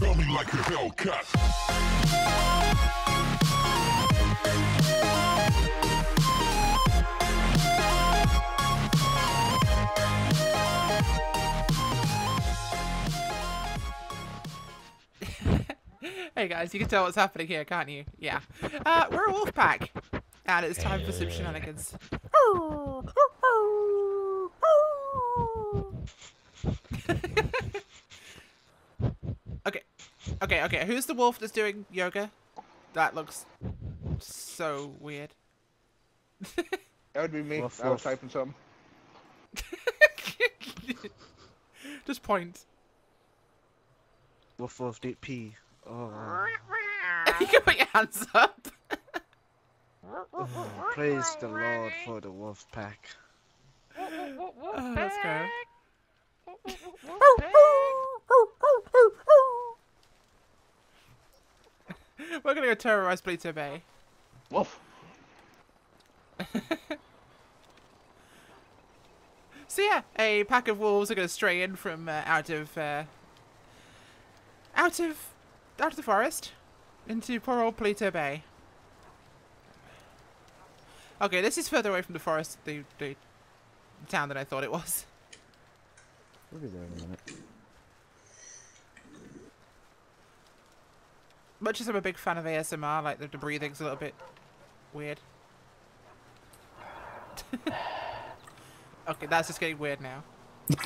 Tell me like a Hellcat. Hey guys, you can tell what's happening here, can't you? Yeah. Uh, we're a wolf pack, and it's time for some shenanigans. okay, okay, okay. Who's the wolf that's doing yoga? That looks so weird. That would be me. Woof, I was woof. typing something. Just point. Woof woof did pee. Oh, you can put your hands up. praise the Lord for the wolf pack. Oh, let's go. We're gonna go terrorize Paleto Bay. Wolf. So yeah, a pack of wolves are gonna stray in from uh, out of uh, out of out of the forest into poor old Paleto Bay. Okay, this is further away from the forest, the the town than I thought it was. We'll be there in a minute. Much as I'm a big fan of ASMR, like the, the breathing's a little bit weird. okay, that's just getting weird now.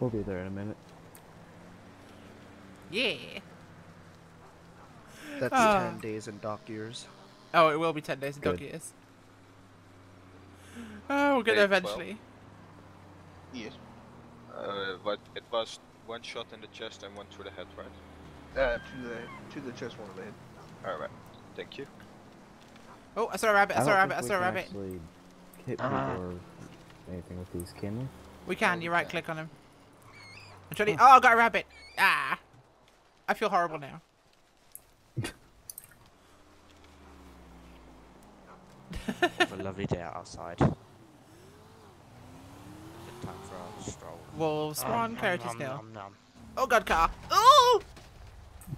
We'll be there in a minute. yeah. That's Ah. 10 days in dock years. Oh, it will be 10 days in dog Good. years. Oh, we'll get there Day 12. eventually. Yes. Uh, but it was one shot in the chest and one through the head, right? Uh, to the to the chest, one of the head. Alright, thank you. Oh, I saw a rabbit, I I saw a rabbit, I think saw a we can rabbit. actually hit people Ah. or anything with these, can we? We can, we you right click on him. I'm trying to- Oh, I got a rabbit! Ah! I feel horrible now. Have a lovely day outside. Good time for a stroll. Wolves spawn, Nom, Clarity's nom, Hill. nom, nom. Oh god, car! Oh!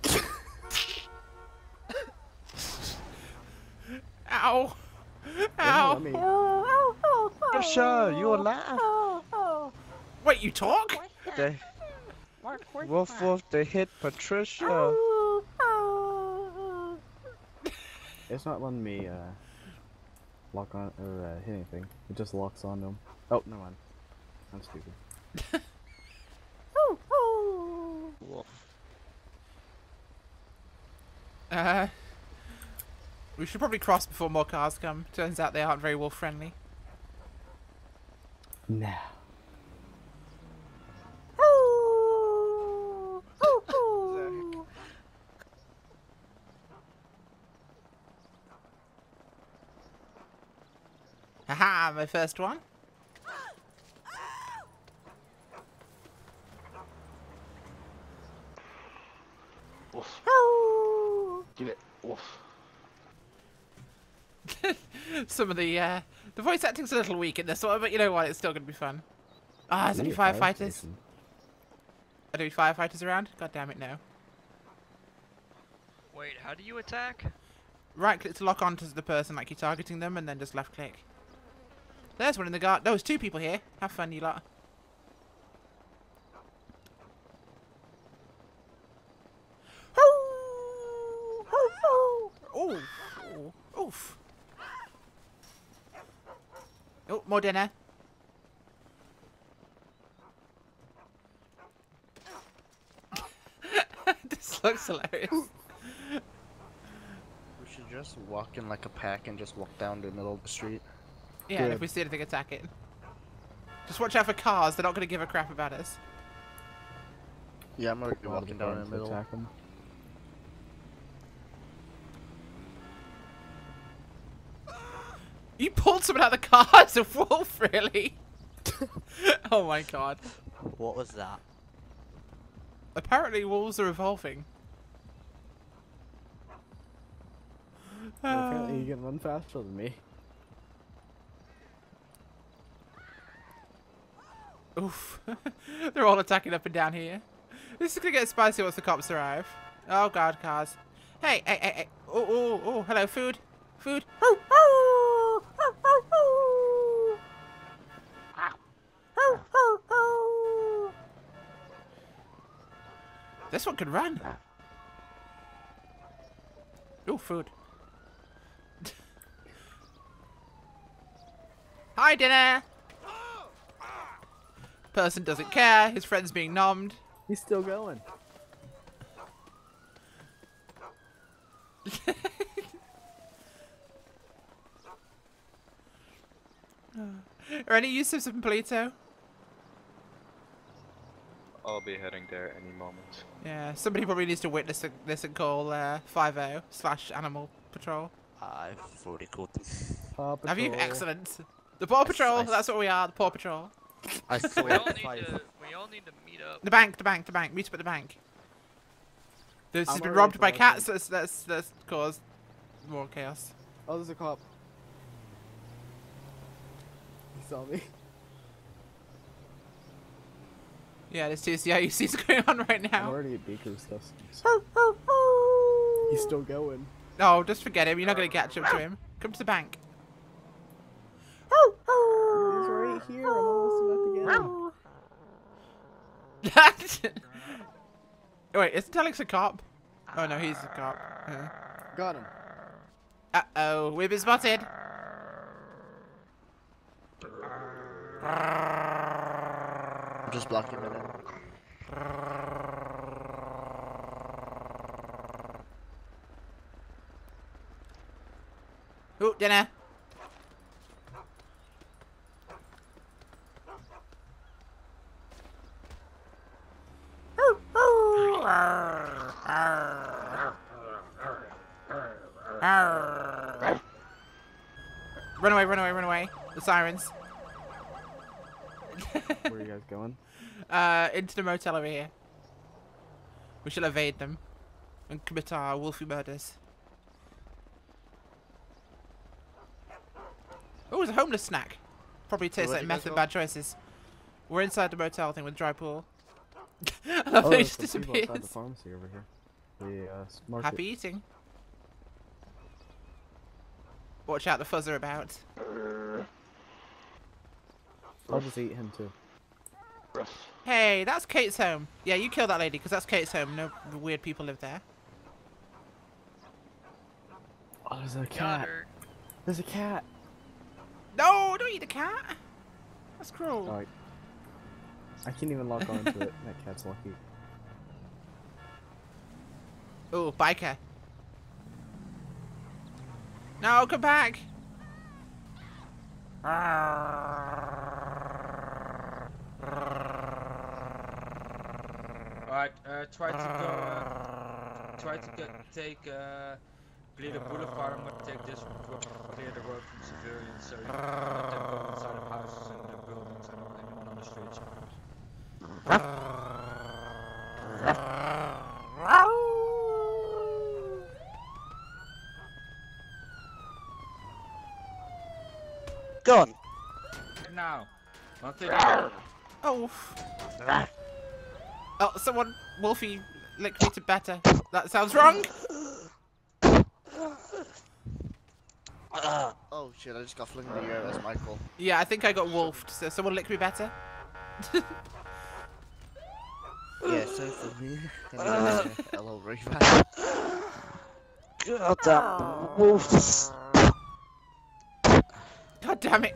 Ow! let me- Ow! Trisha, you're alive? Wait, you talk? They, woof woof, they hit Patricia. It's not letting me uh, lock on or uh, hit anything. It just locks on them. Oh, never mind. I'm stupid. Wolf. Uh, we should probably cross before more cars come. Turns out they aren't very wolf friendly. Nah. Haha, my first one. Wolf. Get it. Wolf. Some of the uh, the voice acting's a little weak in this one, but you know what? It's still gonna be fun. Ah, is there any Need firefighters? station. Are there any firefighters around? God damn it, no. Wait, how do you attack? Right click to lock onto the person like you're targeting them, and then just left click. There's one in the guard. There's two people here. Have fun, you lot. Oh, oof. Oh, more dinner. this looks hilarious. We should just walk in like a pack and just walk down the middle of the street. Yeah, and if we see anything, attack it. Just watch out for cars. They're not going to give a crap about us. Yeah, I'm gonna be A lot of walking down in the guards middle. Attack 'em. You pulled someone out of the car as a wolf, really? oh my god. What was that? Apparently wolves are evolving. Well, apparently you can run faster than me. Oof. They're all attacking up and down here. This is gonna get spicy once the cops arrive. Oh god, cars. Hey, hey, hey, hey. Oh, oh, oh, hello, food. Food. Oh, oh, This one can run. Oh, food. Hi, dinner. Person doesn't care. His friend's being nommed. He's still going. Are any use of some Paleto? I'll be heading there any moment. Yeah, somebody probably needs to witness th- this and call uh, 50 slash Animal Patrol. I've already called them. Paw Have you? Patrol. Excellent. The Paw Patrol, I- that's what we are, the Paw Patrol. I thought We all need to. We all need to meet up. The bank, the bank, the bank. Meet up at the bank. This has I'm been robbed by broken. cats. That's that's that's caused more chaos. Oh, there's a cop. He saw me. Yeah, there's two CIUCs going on right now. I'm now. already at Baker's Customs. He's still going. No, just forget him. You're not gonna catch up to him. Come to the bank. He's right here. I'm almost about to get him. Wait, isn't Alex a cop? Oh no, he's a cop. Got him. Uh oh, we've been spotted. Just blocking it in. Ooh, dinner. Run away, run away, run away. The sirens. Where are going? Uh, into the motel over here. We shall evade them and commit our wolfy murders. Oh, it's a homeless snack. Probably tastes like meth and bad choices. We're inside the motel thing with dry pool. I love oh, he just outside the pharmacy over here. The uh, market. Happy eating. Watch out, the fuzzer about. I'll just eat him too. Hey, that's Kate's home. Yeah, you kill that lady, because that's Kate's home. No weird people live there. Oh, there's a cat. There's a cat. No, don't eat the cat. That's cruel. Oh, I, I can't even lock onto it. That cat's lucky. Oh, biker. No, come back. Ah. Alright, uh, try to go, uh, try to get, take, uh, clear the boulevard, I'm gonna take this, ro- clear the road from civilians, so you can go inside of houses and the buildings and anyone on the streets. Go. Now, one Oh. Oh, someone, Wolfie, licked me to better. That sounds wrong. oh shit, I just got flung in the air, that's my call. Yeah, I think I got wolfed, so someone licked me better. Yeah, so for me, I need hello revive. God damn, wolves. God damn it.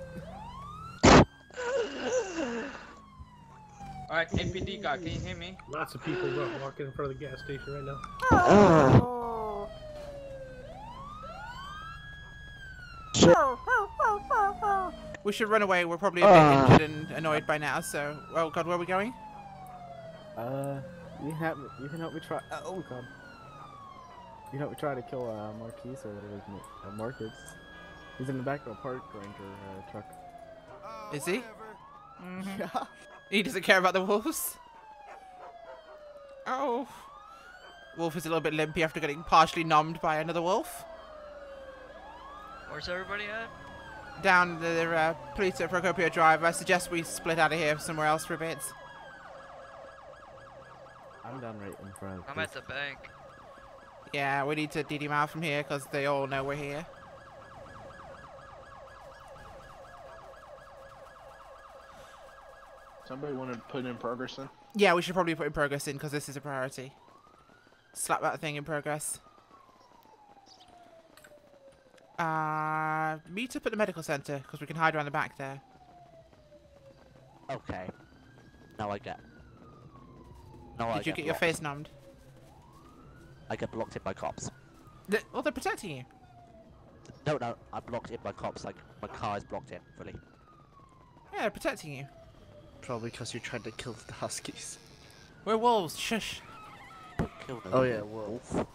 Alright, APD guy, can you hear me? Lots of people wa- walking in front of the gas station right now. Oh. We should run away. We're probably a bit injured and annoyed by now, so... Oh god, where are we going? Uh, you can help me. You can help me try. Oh god. You can help me try to kill uh, Marquise or whatever his. Uh, Marcus. He's in the back of a park ranger uh, truck. Is he? Yeah. He doesn't care about the wolves. Oh. Wolf is a little bit limpy after getting partially numbed by another wolf. Where's everybody at? down the uh, police at Procopio Drive. I suggest we split out of here somewhere else for a bit. I'm down right in front I'm at the bank. Yeah, we need to DD them out from here because they all know we're here. Somebody want to put in progress then? Yeah, we should probably put in progress in because this is a priority. Slap that thing in progress. Uh, meet up at the medical center because we can hide around the back there. Okay. Now I get. Now I Did you get get your face numbed? I get blocked in by cops. Th- well, they're protecting you. No, no, I'm blocked in by cops. Like my car is blocked in fully. Yeah, they're protecting you. Probably because you're trying to kill the huskies. We're wolves. Shush. Oh yeah, wolf. wolf.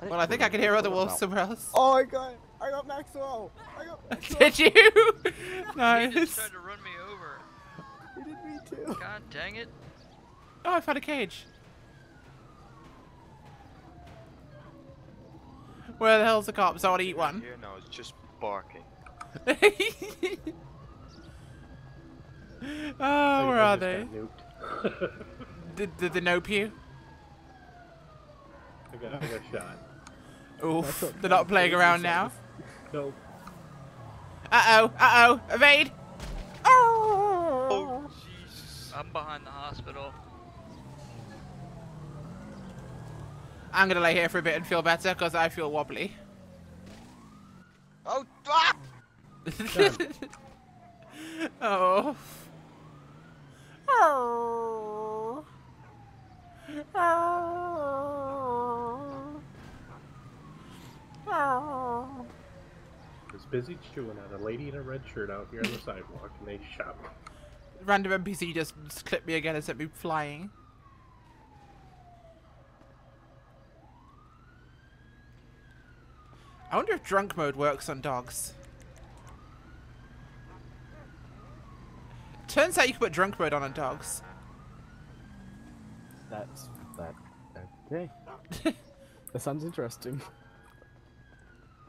didn't Well, I think I can hear other wolves about- somewhere else. Oh, I got, I got Maxwell. I got Maxwell. Did you? nice! He just nice. tried to run me over. He did me too. God dang it. Oh, I found a cage. Where the hell's the cops? I want to eat one. Here now, it's just barking. oh, where are they? just. Did, did they nope you? I got, I got shot. Oof. They're not playing around now. No. Uh oh. Uh oh. Evade. Oh, Jesus. I'm behind the hospital. I'm gonna lay here for a bit and feel better because I feel wobbly. Oh, ah! oh. Oh. Oh. was busy chewing at a lady in a red shirt out here on the sidewalk, and they shot me. Random NPC just clipped me again and sent me flying. I wonder if drunk mode works on dogs. Turns out you can put drunk mode on on dogs. That's that. Okay. that sounds interesting.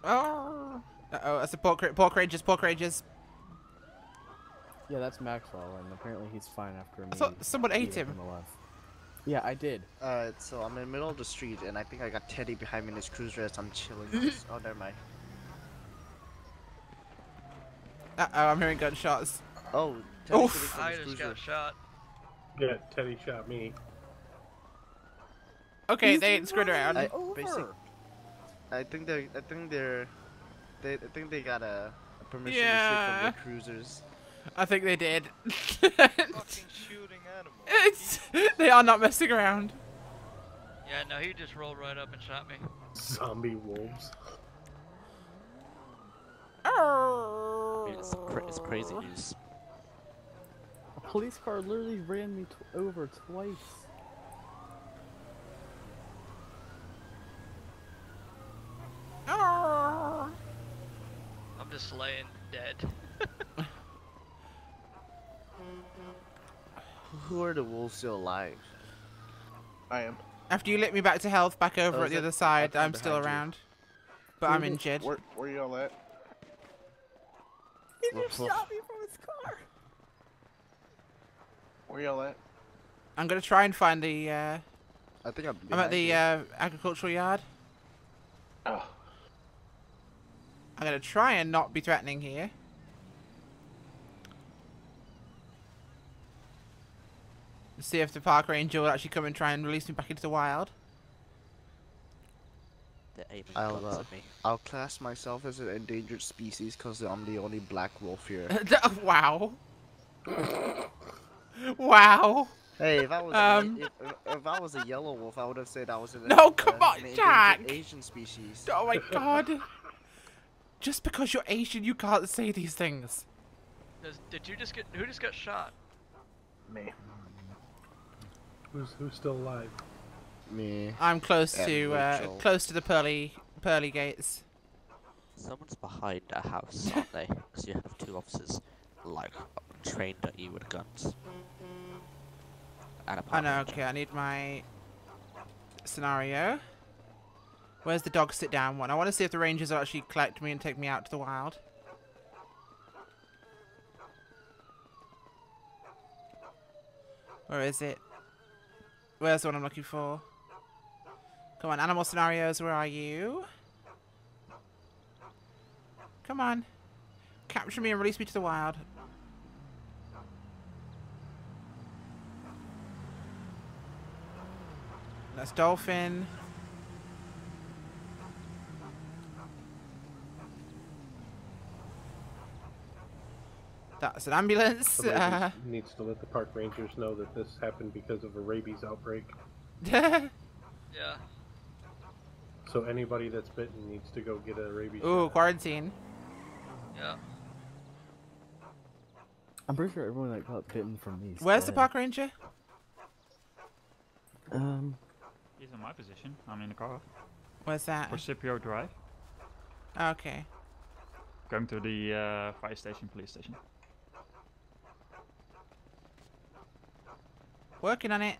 Oh. Uh oh, that's a pork, ra- pork rangers, pork rangers. Yeah, that's Maxwell, and apparently he's fine after me. I thought someone ate eating him. alive. Yeah, I did. Alright, so I'm in the middle of the street, and I think I got Teddy behind me in his cruiser as I'm chilling. on this- oh, never mind. Uh oh, I'm hearing gunshots. Oh, Teddy Oof. I just cruiser. got shot. Yeah, Teddy shot me. Okay, He's they ain't screwed around. I, over. basic, I think they're. I think they're. They. I think they got a, a permission to shoot from their cruisers. I think they did. Fucking shooting animals. it's, they are not messing around. Yeah, no, he just rolled right up and shot me. Zombie wolves. I mean, it's, cra- it's crazy news. A police car literally ran me tw over twice. I'm just laying dead. Who are the wolves still alive? I am. After you lit me back to health, back over Oh, at the that- other side, I'm still behind you. around. But I'm injured. Where, where y'all at? He just shot me from his car. Where y'all at? I'm gonna try and find the. Uh, I think I'm. I'm at the uh, agricultural yard. Oh, I'm gonna try and not be threatening here. See if the park ranger will actually come and try and release me back into the wild. They're I'll, uh, me. I'll class myself as an endangered species because I'm the only black wolf here. wow. wow. hey, if I was Um. a, if, if I was a yellow wolf, I would have said I was an, No, come on, an Jack! Asian species. Oh my god. Just because you're Asian, you can't say these things. Does, did you just get? Who just got shot? me. Who's who's still alive? Me. I'm close And to uh, close to the pearly pearly gates. Someone's behind a house, aren't they? Because you have two officers, like, trained the E with guns. And a I know, okay, I need my scenario. Where's the dog sit down one? I want to see if the rangers will actually collect me and take me out to the wild. Where is it? Where's the one I'm looking for? Come on, animal scenarios, where are you? Come on. Capture me and release me to the wild. That's dolphin. That's an ambulance. Uh, needs to let the park rangers know that this happened because of a rabies outbreak. Yeah. So anybody that's bitten needs to go get a rabies. Ooh, shot. quarantine. Yeah. I'm pretty sure everyone that got bitten from these. Where's the park ranger? Um, He's in my position. I'm in the car. What's that? Procopio Drive. Okay. Going to the uh, fire station, police station. Working on it.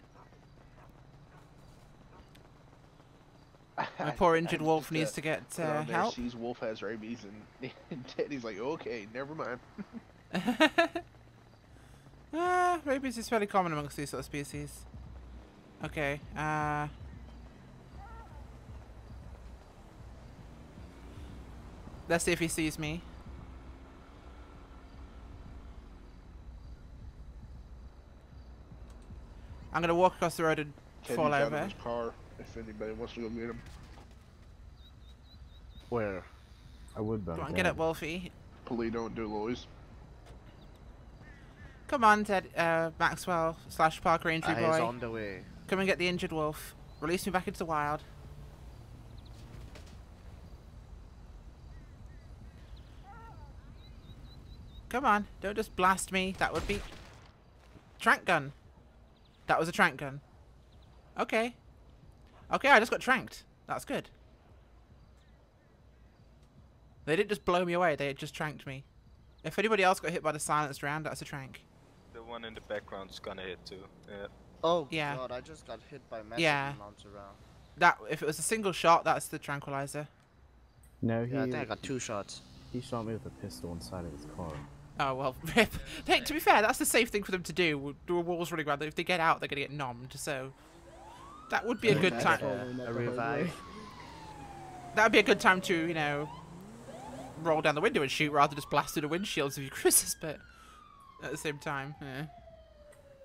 My poor injured wolf Just, needs to get put uh, there, help. Sees wolf has rabies, and, and Teddy's like, okay, never mind. Ah, rabies is fairly common amongst these sort of species. Okay, uh... Let's see if he sees me. I'm gonna walk across the road and Teddy's fall out of over. his car. If anybody wants to go get him, Where? I would, but Come I'm on, get dead. up, Wolfie. Please don't do Lois. Come on, Ted, uh, Maxwell slash Park Ranger Eyes boy. on the way. Come and get the injured wolf. Release me back into the wild. Come on, don't just blast me. That would be... Trank gun. That was a trank gun. Okay. Okay, I just got tranked. That's good. They didn't just blow me away, they just tranked me. If anybody else got hit by the silenced round, that's a trank. The one in the background's gonna hit too. Yeah. Oh Yeah. god, I just got hit by massive Yeah. amounts around. That if it was a single shot, that's the tranquilizer. No, he. Yeah, I think I got two shots. He shot me with a pistol inside of his car. Oh well, rip. Hey, to be fair, that's the safe thing for them to do. A walls running around. If they get out, they're gonna get nommed. So that would be a good time. A revive. That would be a good time to you know roll down the window and shoot rather than just blast through the windshields of your cruisers. But at the same time, yeah.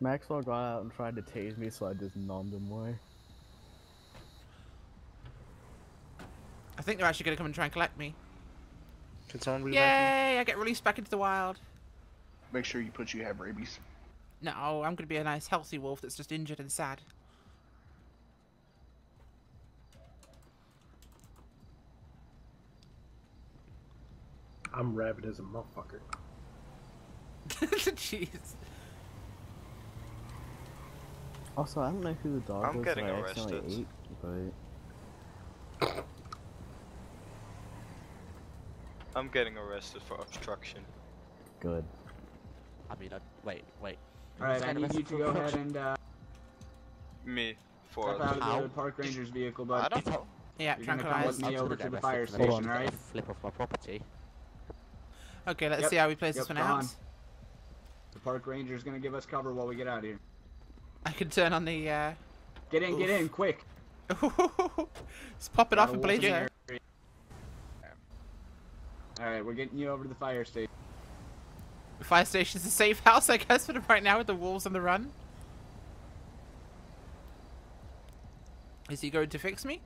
Maxwell got out and tried to tase me, so I just nommed him away. I think they're actually gonna come and try and collect me. Can someone revive me? Yay! I get released back into the wild. Make sure you put you have rabies. No, I'm gonna be a nice healthy wolf that's just injured and sad. I'm rabid as a motherfucker. Jeez. Also, I don't know who the dog I'm was getting that I accidentally arrested. ate, but I'm getting arrested for obstruction. good. I mean, uh, wait, wait. Alright, I need you to go ahead and uh, Me for step out of the park ranger's vehicle, I don't know. Yeah, you're gonna come with me over to the fire Hold on. station, alright? Flip off my property. Okay, let's Yep. see how we play this Yep, one out. on. The park ranger's gonna give us cover while we get out of here. I can turn on the. Uh... Get in, get in, quick! Let's pop it off Got a and blaze it. Alright, we're getting you over to the fire station. The fire station's a safe house, I guess, for right now with the wolves on the run. Is he going to fix me?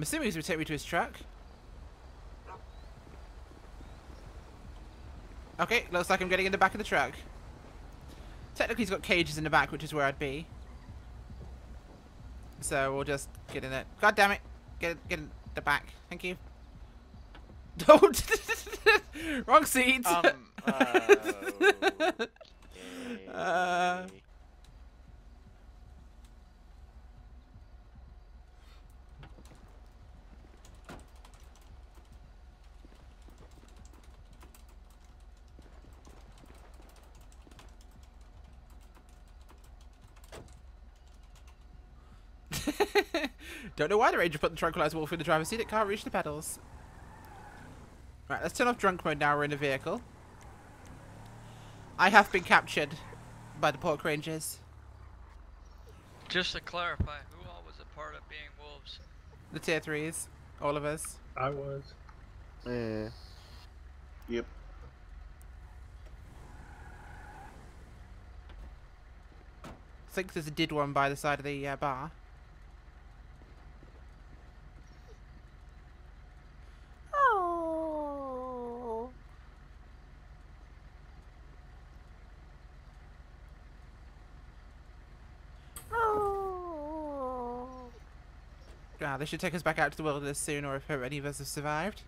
I'm assuming he's going to take me to his truck. Okay, looks like I'm getting in the back of the truck. Technically, he's got cages in the back, which is where I'd be. So we'll just get in it. God damn it! Get get in the back. Thank you. Don't. Wrong seat. Um, Uh, Don't know why the ranger put the tranquilizer wolf in the driver's seat. It can't reach the pedals. Right, let's turn off drunk mode now. We're in a vehicle. I have been captured by the pork rangers. Just to clarify, who all was a part of being wolves? The tier threes, all of us. I was. Yeah. Yep. I think there's a did one by the side of the uh, bar. Oh. Ah, they should take us back out to the wilderness soon, or if any of us have survived.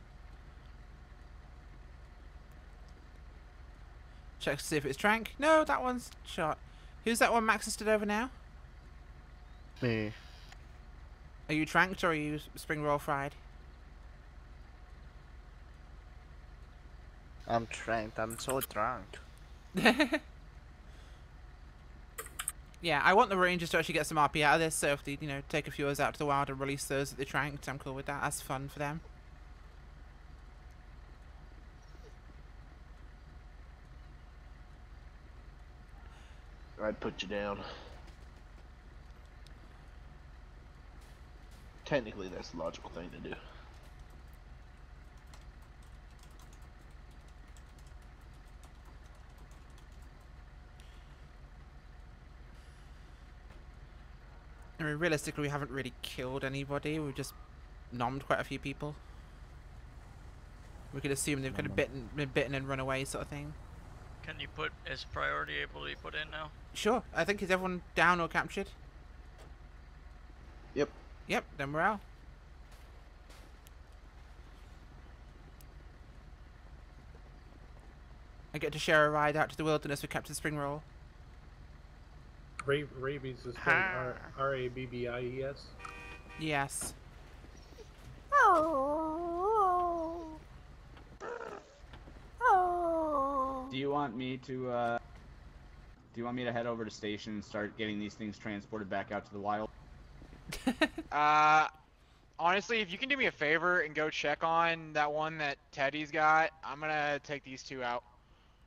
Check to see if it's Trank. No, that one's shot. Who's that one Max has stood over now? Me. Are you tranked or are you spring roll fried? I'm tranked. I'm so drunk. yeah, I want the Rangers to actually get some RP out of this, so if they, you know, take a few us out to the wild and release those that they tranked, I'm cool with that. That's fun for them. I'd put you down. Technically, that's the logical thing to do. I mean, realistically, we haven't really killed anybody. We've just nommed quite a few people. We could assume they've kind of bitten, been bitten and run away, sort of thing. Can you put is priority able to be put in now? Sure. I think is everyone down or captured? Yep. Yep. Then we're out. I get to share a ride out to the wilderness with Captain Springroll. Ra rabies is spelled R R A B B I E S. Yes. Do you want me to, uh... Do you want me to head over to station and start getting these things transported back out to the wild? Uh, honestly, if you can do me a favor and go check on that one that Teddy's got, I'm gonna take these two out.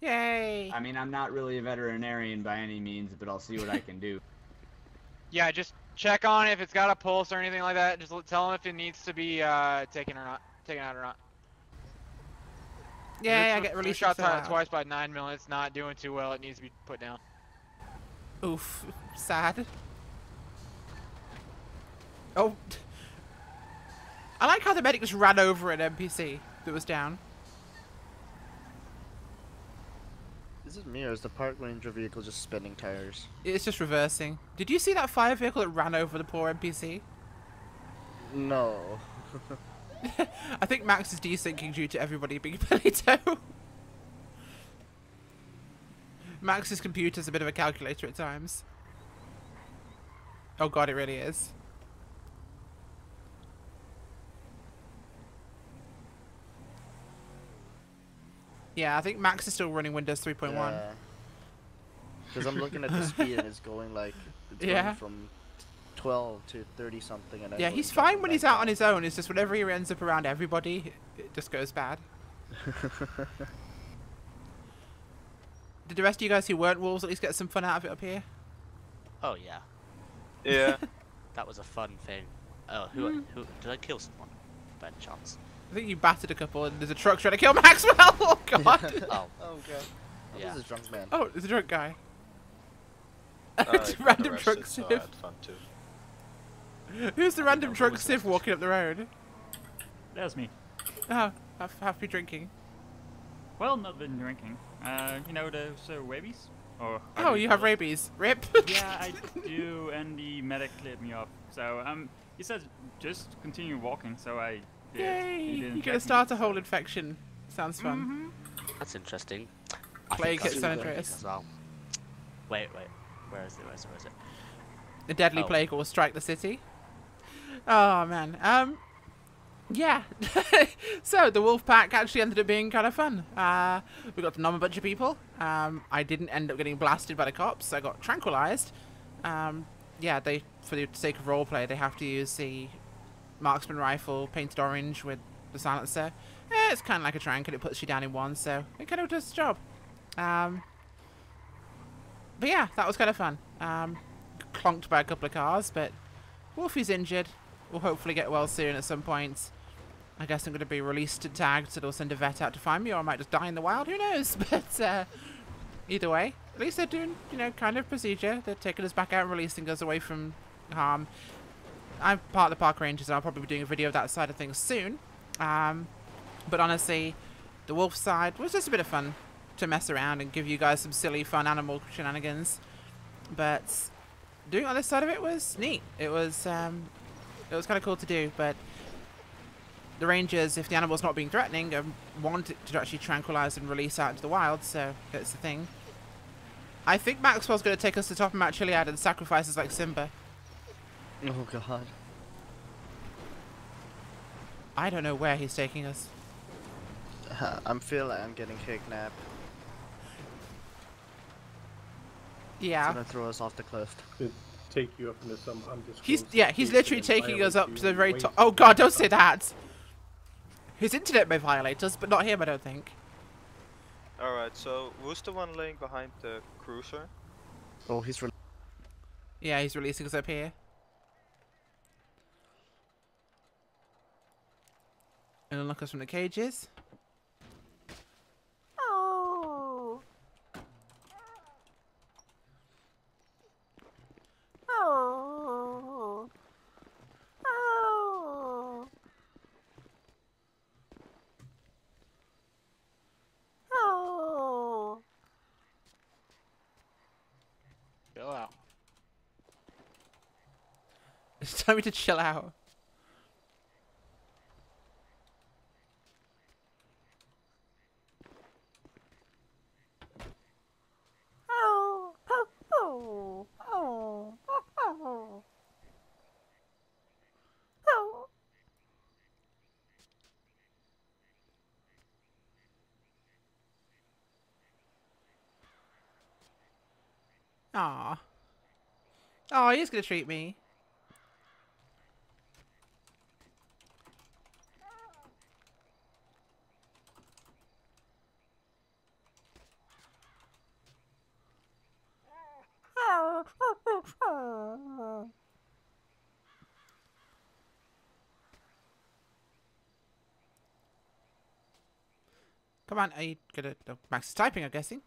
Yay! I mean, I'm not really a veterinarian by any means, but I'll see what I can do. Yeah, just check on if it's got a pulse or anything like that. Just tell him if it needs to be uh, taken or not, taken out or not. Yeah, I get it's released shot for that. twice by nine mil. It's not doing too well. It needs to be put down. Oof. Sad. Oh. I like how the medic just ran over an NPC that was down. Is it me or is the park ranger vehicle just spinning tires? It's just reversing. Did you see that fire vehicle that ran over the poor NPC? No. I think Max is desyncing due to everybody being Paleto. Max's computer's a bit of a calculator at times. Oh god, it really is. Yeah, I think Max is still running Windows 3.1. Yeah. Because I'm looking at the speed and it's going like it's Yeah. going from 12 to 30 something. And Yeah, he's fine when he's out on his own. It's just whenever he ends up around everybody, it just goes bad. Did the rest of you guys who weren't wolves at least get some fun out of it up here? Oh yeah, Yeah. that was a fun thing. Oh, who, Hmm. who did I kill someone? By any chance? I think you battered a couple and there's a truck trying to kill Maxwell! Oh god! Oh. Oh god. Oh, Yeah. This is a drunk man. Oh, there's a drunk guy. I it's random arrested, drunk so I had fun too. Who's the random drunk Civ walking up the road? That's me. Oh, have, have you drinking? Well, not been drinking. Uh, you know those uh, rabies? Or Oh, do you have it? rabies. Rip. yeah, I do, and the medic cleared me up. So um, he said just continue walking. So I did. Yay! You're gonna start a so- whole infection. Sounds fun. That's interesting. Plague think hits that's San Andreas. as well. Wait, wait. Where is it? Where is it? Where is it? The deadly Oh. plague will strike the city. Oh man. Um. Yeah. so the wolf pack actually ended up being kind of fun. Uh, we got to nom a bunch of people. Um, I didn't end up getting blasted by the cops. I got tranquilized. Um, yeah, they for the sake of roleplay, they have to use the marksman rifle painted orange with the silencer. Eh, it's kind of like a and it puts you down in one, so it kind of does the job. Um, but yeah, that was kind of fun. Um, clonked by a couple of cars, but Wolfie's injured. We'll hopefully get well soon at some point. I guess I'm going to be released and tagged, so they'll send a vet out to find me, or I might just die in the wild. Who knows? But uh, either way, at least they're doing, you know, kind of procedure. They're taking us back out and releasing us away from harm. I'm part of the park rangers, and I'll probably be doing a video of that side of things soon. Um, but honestly, the wolf side was just a bit of fun to mess around and give you guys some silly, fun animal shenanigans. But doing on this side of it was neat. It was um, it was kind of cool to do. But the rangers, if the animal's not being threatening, want to actually tranquilize and release out into the wild. So that's the thing. I think Maxwell's going to take us to top of Mount Chiliad and sacrifices like Simba. Oh god. I don't know where he's taking us. I'm feel like I'm getting kidnapped. Yeah. He's gonna throw us off the cliff. To take you up into some He's yeah, he's literally taking us up to the very top. Oh god, don't say that. His internet may violate us, but not him, I don't think. Alright, so who's the one laying behind the cruiser? Oh, he's re Yeah, he's releasing us up here. And unlock us from the cages. Oh. Oh. Oh. Oh. Chill out. It's time to chill out. Oh. Oh. Oh. Oh. Oh. Oh. Aw. Oh, he's gonna treat me. Come on, are you gonna... Max is typing, I'm guessing.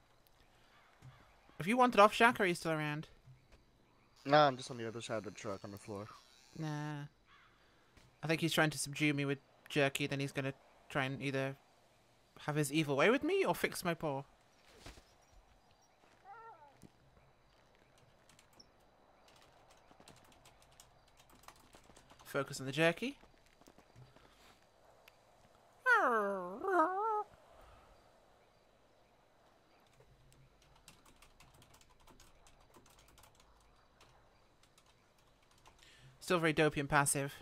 If you wanted off, Shaq, are you still around? Nah, I'm just on the other side of the truck on the floor. Nah. I think he's trying to subdue me with jerky, then he's gonna try and either have his evil way with me or fix my paw. Focus on the jerky. Oh. Still very dopey and passive.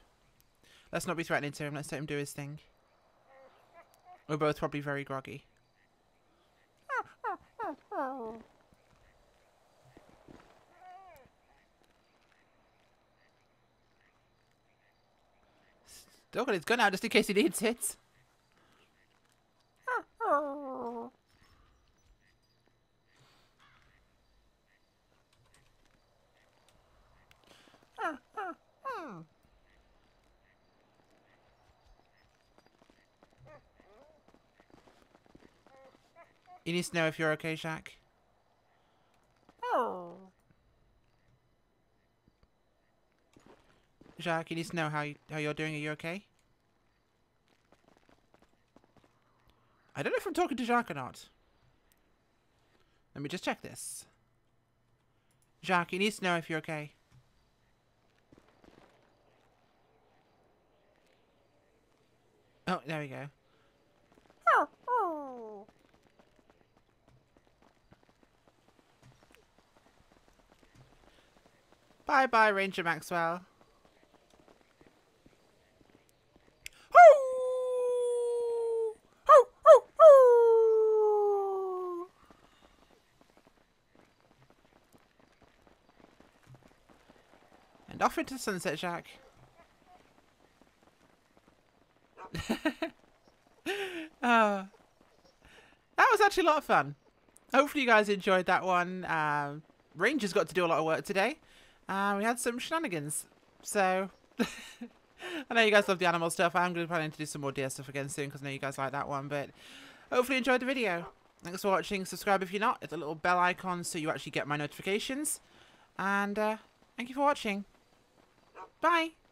Let's not be threatening to him. Let's let him do his thing. We're both probably very groggy. Still got his gun out just in case he needs it. Oh. He needs to know if you're okay, Shaq. Oh. Jacques, you need to know how you, how you're doing. Are you okay? I don't know if I'm talking to Jacques or not. Let me just check this. Jacques, you need to know if you're okay. Oh, there we go. Oh. Oh. Bye bye, Ranger Maxwell. And off into the sunset, Jack. uh, that was actually a lot of fun. Hopefully you guys enjoyed that one. Um, Rangers got to do a lot of work today. Uh, we had some shenanigans. So, I know you guys love the animal stuff. I'm going to planning to do some more deer stuff again soon because I know you guys like that one. But hopefully you enjoyed the video. Thanks for watching. Subscribe if you're not. It's a little bell icon so you actually get my notifications. And uh, thank you for watching. Bye.